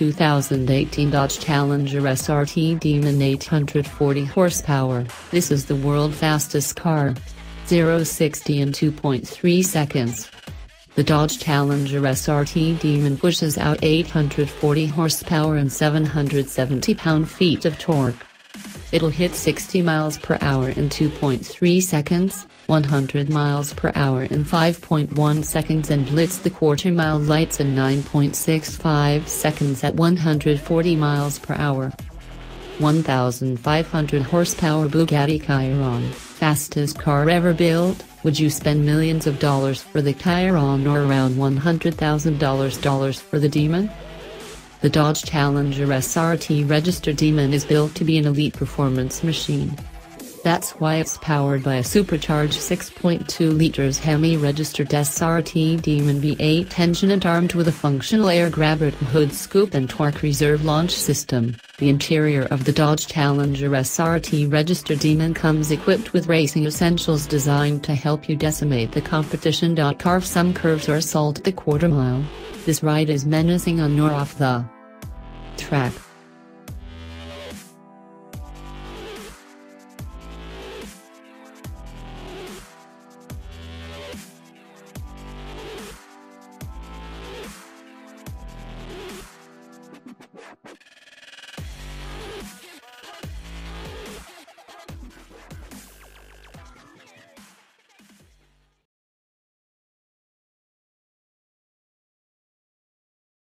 2018 Dodge Challenger SRT Demon 840 horsepower. This is the world fastest car. 0-60 in 2.3 seconds. The Dodge Challenger SRT Demon pushes out 840 horsepower and 770 pound-feet of torque. It'll hit 60 miles per hour in 2.3 seconds, 100 miles per hour in 5.1 seconds and blitz the quarter mile lights in 9.65 seconds at 140 miles per hour. 1,500 horsepower Bugatti Chiron, fastest car ever built, would you spend millions of dollars for the Chiron or around $100,000 for the Demon? The Dodge Challenger SRT registered Demon is built to be an elite performance machine. That's why it's powered by a supercharged 6.2 liters Hemi registered SRT Demon V8 engine and armed with a functional air grabber hood scoop and torque reserve launch system. The interior of the Dodge Challenger SRT registered Demon comes equipped with racing essentials designed to help you decimate the competition. Carve some curves or assault the quarter mile. This ride is menacing on or off the track.